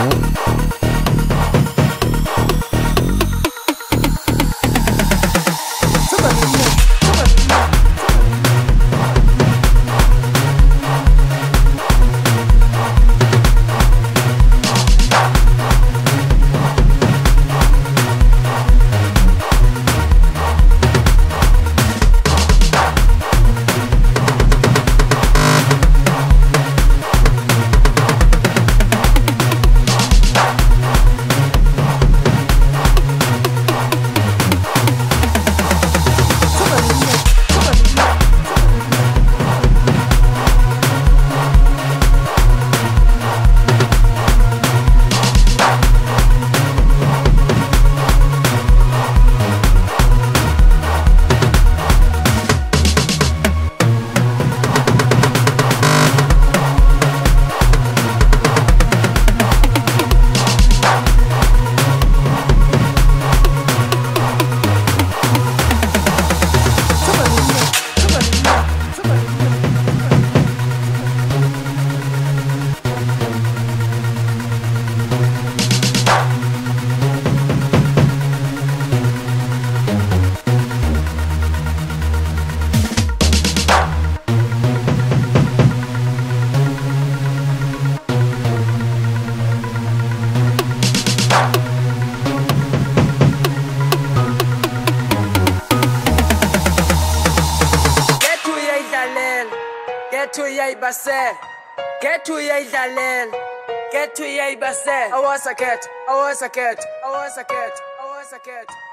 Oh. Get uyayibasela Get uyayidlalela Get cat. I was a cat.